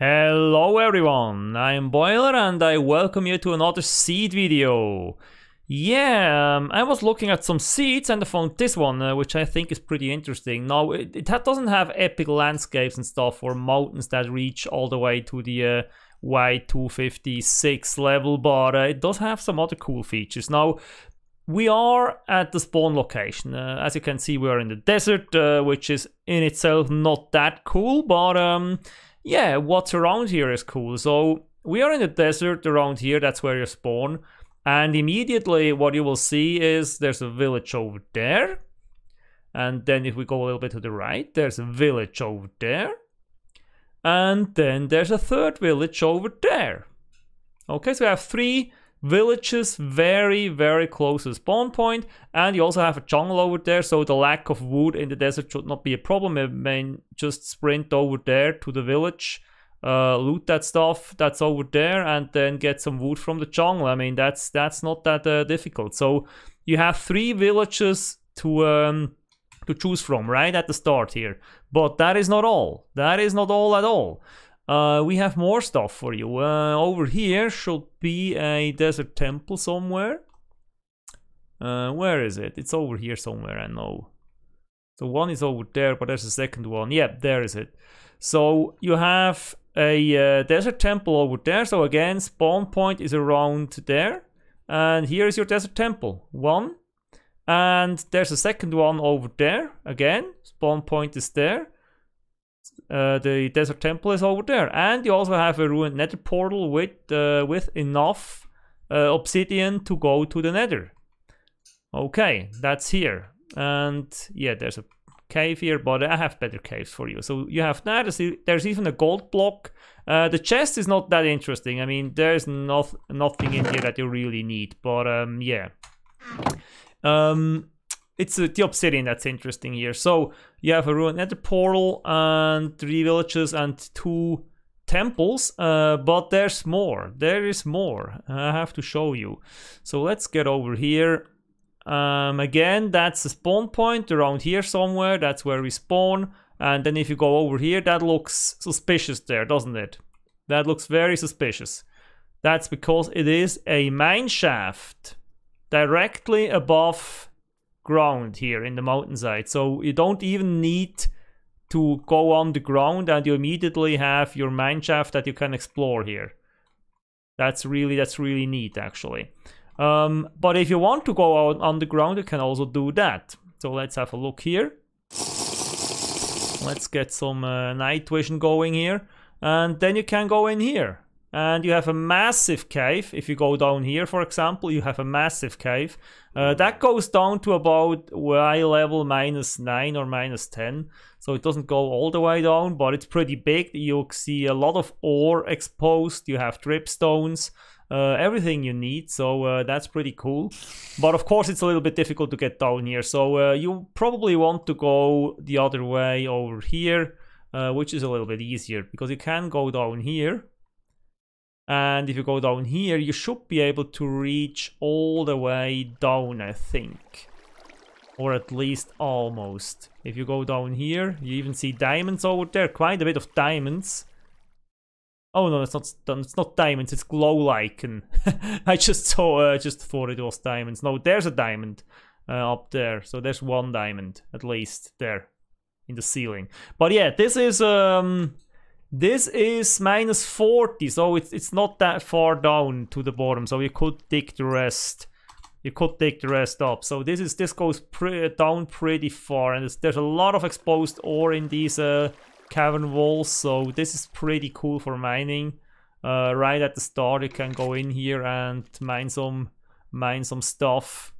Hello everyone, I am Boiler and I welcome you to another seed video. Yeah, um, I was looking at some seeds and I found this one, uh, which I think is pretty interesting. Now, it, it doesn't have epic landscapes and stuff or mountains that reach all the way to the uh, Y256 level, but uh, it does have some other cool features. Now, we are at the spawn location. Uh, as you can see, we are in the desert, uh, which is in itself not that cool, but um, yeah, what's around here is cool. So we are in the desert around here, that's where you spawn. And immediately what you will see is there's a village over there. And then if we go a little bit to the right, there's a village over there. And then there's a third village over there. Okay, so we have three villages very, very close to the spawn point, and you also have a jungle over there, so the lack of wood in the desert should not be a problem. You may just sprint over there to the village, uh, loot that stuff that's over there, and then get some wood from the jungle. I mean, that's that's not that uh, difficult. So you have three villages to um, to choose from right at the start here, but that is not all. That is not all at all. Uh, we have more stuff for you. Uh, over here should be a desert temple somewhere. Uh, where is it? It's over here somewhere, I know. So one is over there, but there's a second one. Yep, there is it. So you have a uh, desert temple over there. So again, spawn point is around there. And here is your desert temple. One. And there's a second one over there. Again, spawn point is there. Uh, the desert temple is over there, and you also have a ruined nether portal with uh, with enough uh, obsidian to go to the nether. Okay, that's here, and yeah, there's a cave here, but I have better caves for you. So you have that. There's even a gold block. Uh, the chest is not that interesting. I mean, there's not nothing in here that you really need, but um, yeah. Um, it's uh, the obsidian that's interesting here. So you have a ruined nether portal and three villages and two temples, uh, but there's more. There is more. I have to show you. So let's get over here. Um, again, that's the spawn point around here somewhere. That's where we spawn. And then if you go over here, that looks suspicious there, doesn't it? That looks very suspicious. That's because it is a mine shaft directly above ground here in the mountainside. So you don't even need to go on the ground and you immediately have your mine shaft that you can explore here. That's really, that's really neat actually. Um, but if you want to go out on the ground, you can also do that. So let's have a look here. Let's get some uh, night vision going here. And then you can go in here and you have a massive cave. If you go down here, for example, you have a massive cave. Uh, that goes down to about Y level minus 9 or minus 10. So it doesn't go all the way down, but it's pretty big. You see a lot of ore exposed. You have dripstones. Uh, everything you need, so uh, that's pretty cool. But of course, it's a little bit difficult to get down here, so uh, you probably want to go the other way over here, uh, which is a little bit easier, because you can go down here, and if you go down here, you should be able to reach all the way down, I think. Or at least almost. If you go down here, you even see diamonds over there. Quite a bit of diamonds. Oh no, it's not. It's not diamonds. It's glow lichen. I just saw. Uh, just thought it was diamonds. No, there's a diamond uh, up there. So there's one diamond at least there in the ceiling. But yeah, this is um this is minus 40, so it's, it's not that far down to the bottom, so you could dig the rest. You could dig the rest up. So this is this goes pre down pretty far, and there's a lot of exposed ore in these uh, cavern walls, so this is pretty cool for mining. Uh, right at the start, you can go in here and mine some mine some stuff.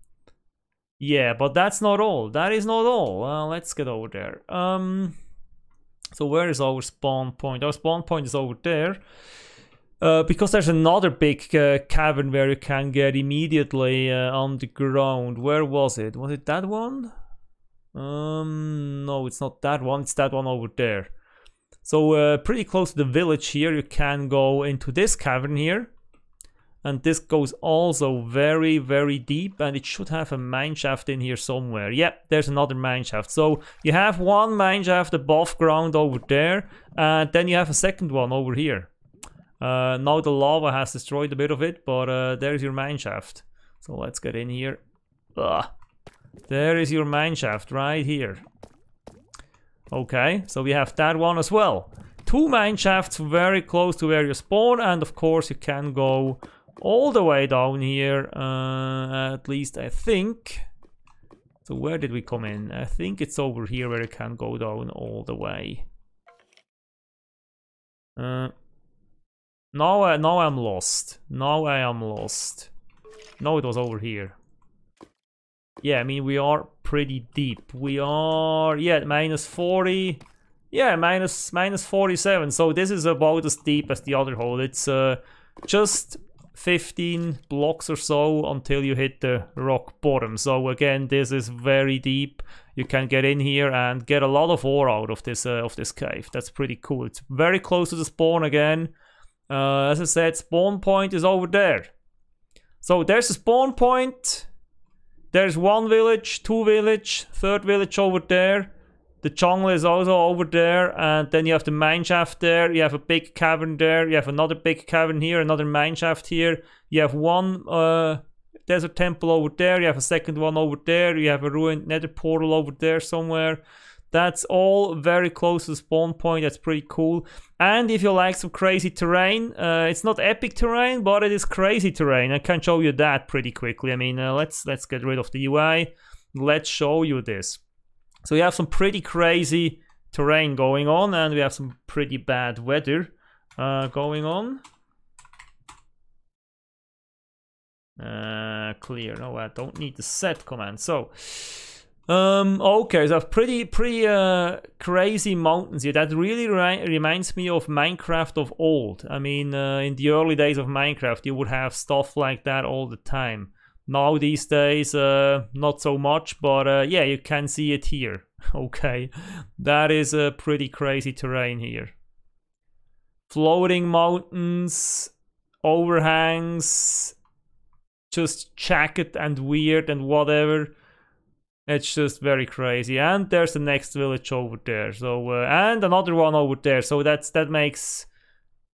Yeah, but that's not all. That is not all. Uh, let's get over there. Um, so where is our spawn point? Our spawn point is over there. Uh, because there's another big uh, cavern where you can get immediately uh, on the ground. Where was it? Was it that one? Um, no, it's not that one. It's that one over there. So uh, pretty close to the village here, you can go into this cavern here. And this goes also very, very deep, and it should have a mine shaft in here somewhere. Yep, there's another mine shaft. So you have one mine shaft above ground over there, and then you have a second one over here. Uh, now the lava has destroyed a bit of it, but uh, there's your mine shaft. So let's get in here. Ugh. There is your mine shaft right here. Okay, so we have that one as well. Two mine shafts very close to where you spawn, and of course you can go all the way down here, uh, at least I think. So where did we come in? I think it's over here where it can go down all the way. Uh, now, I, now I'm lost. Now I am lost. No, it was over here. Yeah, I mean, we are pretty deep. We are, yeah, minus 40. Yeah, minus, minus 47. So this is about as deep as the other hole. It's uh, just 15 blocks or so until you hit the rock bottom. So again, this is very deep. You can get in here and get a lot of ore out of this uh, of this cave. That's pretty cool. It's very close to the spawn again. Uh, as I said, spawn point is over there. So there's a spawn point. There's one village, two village, third village over there. The jungle is also over there, and then you have the mine shaft there. You have a big cavern there. You have another big cavern here, another mine shaft here. You have one uh, desert temple over there. You have a second one over there. You have a ruined nether portal over there somewhere. That's all very close to the spawn point. That's pretty cool. And if you like some crazy terrain, uh, it's not epic terrain, but it is crazy terrain. I can show you that pretty quickly. I mean, uh, let's let's get rid of the UI. Let's show you this. So we have some pretty crazy terrain going on and we have some pretty bad weather uh, going on. Uh, clear. No, I don't need the set command. So, um, okay, so pretty, pretty uh, crazy mountains here. That really reminds me of Minecraft of old. I mean, uh, in the early days of Minecraft, you would have stuff like that all the time. Now these days, uh, not so much, but uh, yeah, you can see it here. okay, that is a pretty crazy terrain here. Floating mountains, overhangs, just jagged and weird and whatever. It's just very crazy. And there's the next village over there. So uh, and another one over there. So that's that makes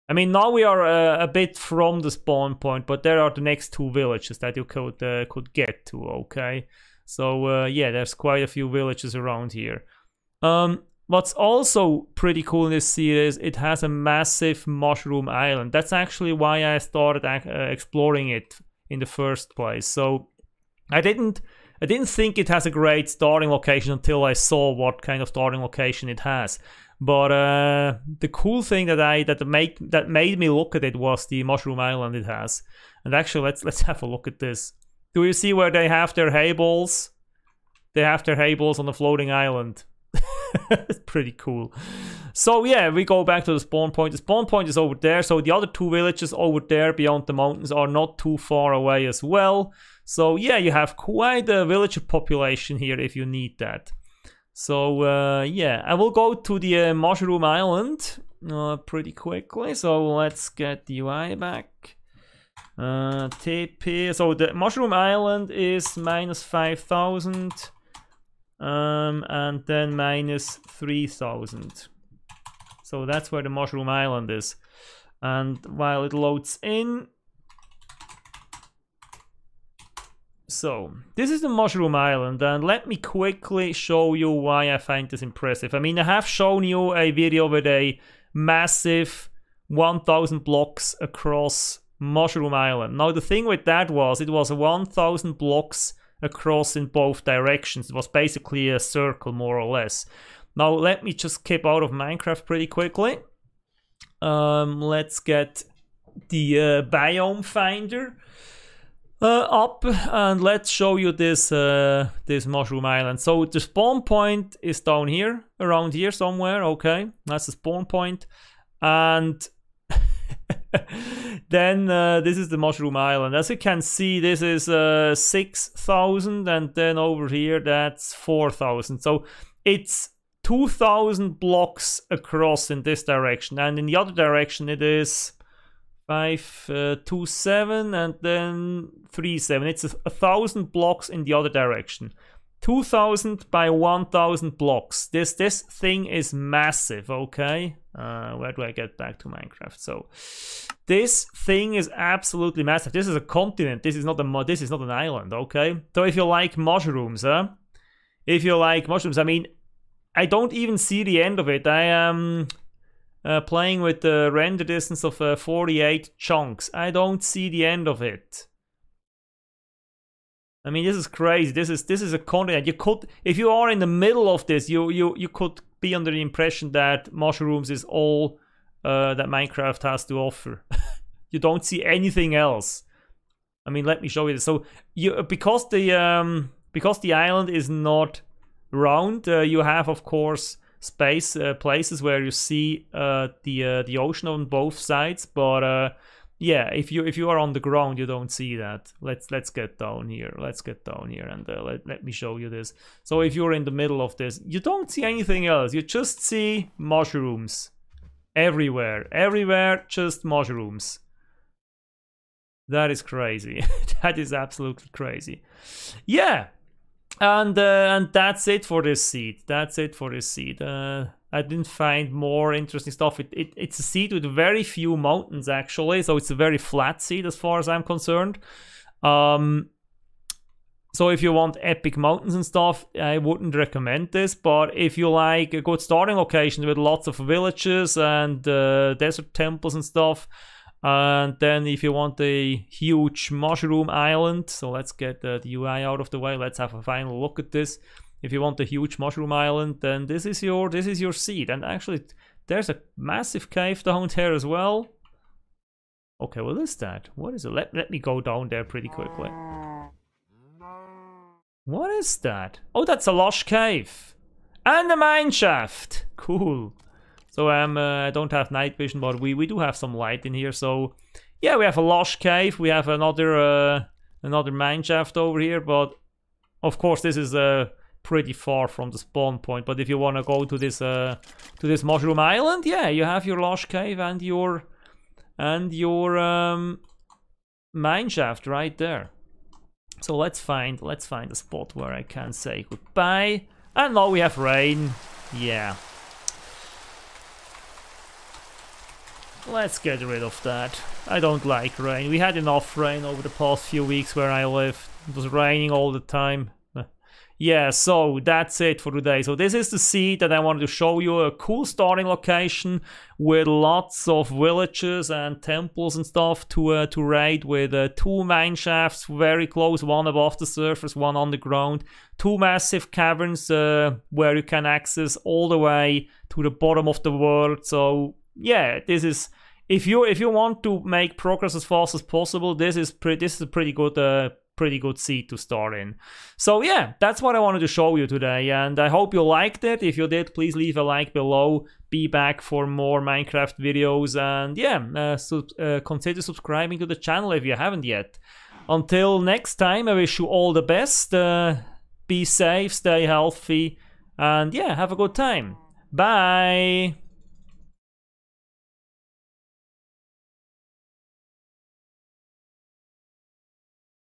I mean, now we are uh, a bit from the spawn point, but there are the next two villages that you could uh, could get to. Okay, so uh, yeah, there's quite a few villages around here. Um, what's also pretty cool in this series, it has a massive mushroom island. That's actually why I started uh, exploring it in the first place. So I didn't I didn't think it has a great starting location until I saw what kind of starting location it has. But uh, the cool thing that I that made that made me look at it was the mushroom island it has. And actually, let's let's have a look at this. Do you see where they have their hay balls? They have their hay balls on the floating island. it's pretty cool. So yeah, we go back to the spawn point. The spawn point is over there. So the other two villages over there beyond the mountains are not too far away as well. So yeah, you have quite a villager population here if you need that. So uh, yeah, I will go to the uh, Mushroom Island uh, pretty quickly. So let's get the UI back. Uh, TP. So the Mushroom Island is minus 5,000 um, and then minus 3,000. So that's where the Mushroom Island is. And while it loads in, So, this is the Mushroom Island, and let me quickly show you why I find this impressive. I mean, I have shown you a video with a massive 1000 blocks across Mushroom Island. Now, the thing with that was, it was 1000 blocks across in both directions. It was basically a circle, more or less. Now, let me just skip out of Minecraft pretty quickly. Um, let's get the uh, biome finder uh, up and let's show you this uh, this mushroom island. So the spawn point is down here, around here somewhere. Okay, that's the spawn point, and then uh, this is the mushroom island. As you can see, this is uh, six thousand, and then over here that's four thousand. So it's 2000 blocks across in this direction and in the other direction it is five uh, two seven and then three seven. It's a, a thousand blocks in the other direction. 2000 by 1000 blocks. This this thing is massive, okay? Uh, where do I get back to Minecraft? So this thing is absolutely massive. This is a continent. This is not a this is not an island, okay? So if you like mushrooms, huh? If you like mushrooms, I mean, I don't even see the end of it. I am uh, playing with the render distance of uh, 48 chunks. I don't see the end of it. I mean, this is crazy. This is this is a continent. You could, if you are in the middle of this, you you you could be under the impression that mushrooms is all uh, that Minecraft has to offer. you don't see anything else. I mean, let me show you this. So you because the um because the island is not round, uh, you have of course space uh, places where you see uh, the uh, the ocean on both sides, but yeah, if you if you are on the ground, you don't see that. Let's let's get down here. Let's get down here and uh, let let me show you this. So if you're in the middle of this, you don't see anything else. You just see mushrooms everywhere, everywhere, just mushrooms. That is crazy. that is absolutely crazy. Yeah, and uh, and that's it for this seed. That's it for this seed. Uh, I didn't find more interesting stuff. It, it, it's a seed with very few mountains actually, so it's a very flat seed as far as I'm concerned. Um, so if you want epic mountains and stuff, I wouldn't recommend this. But if you like a good starting location with lots of villages and uh, desert temples and stuff, and then if you want a huge mushroom island, so let's get the UI out of the way. Let's have a final look at this. If you want a huge mushroom island, then this is your this is your seed. And actually, there's a massive cave down there as well. Okay, what is that? What is it? Let, let me go down there pretty quickly. What is that? Oh, that's a lush cave. And a mine shaft. Cool. So um, uh, I don't have night vision, but we, we do have some light in here. So yeah, we have a lush cave. We have another uh, another mine shaft over here. But of course, this is uh, pretty far from the spawn point. But if you want to go to this uh, to this mushroom island, yeah, you have your lush cave and your and your um, mine shaft right there. So let's find let's find a spot where I can say goodbye. And now we have rain. Yeah. Let's get rid of that. I don't like rain. We had enough rain over the past few weeks where I live. It was raining all the time. yeah, so that's it for today. So this is the seed that I wanted to show you. A cool starting location with lots of villages and temples and stuff to uh, to raid with uh, two mine shafts very close, one above the surface, one on the ground. Two massive caverns uh, where you can access all the way to the bottom of the world. So yeah, this is if you if you want to make progress as fast as possible, this is pretty this is a pretty good uh, pretty good seed to start in. So yeah, that's what I wanted to show you today, and I hope you liked it. If you did, please leave a like below. Be back for more Minecraft videos, and yeah, uh, sub uh, consider subscribing to the channel if you haven't yet. Until next time, I wish you all the best. Uh, be safe, stay healthy, and yeah, have a good time. Bye.